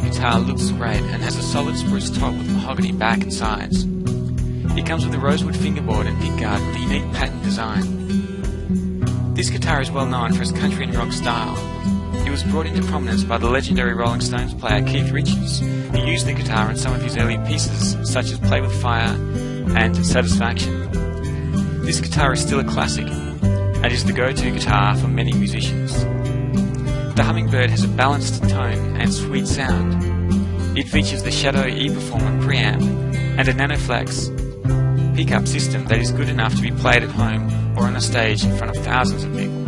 guitar looks great and has a solid spruce top with mahogany back and sides. It comes with a rosewood fingerboard and pickguard with a unique pattern design. This guitar is well known for its country and rock style. It was brought into prominence by the legendary Rolling Stones player Keith Richards, who used the guitar in some of his early pieces, such as Play with Fire and Satisfaction. This guitar is still a classic and is the go-to guitar for many musicians. Hummingbird has a balanced tone and sweet sound. It features the Shadow E-Performer preamp and a NanoFlex pickup system that is good enough to be played at home or on a stage in front of thousands of people.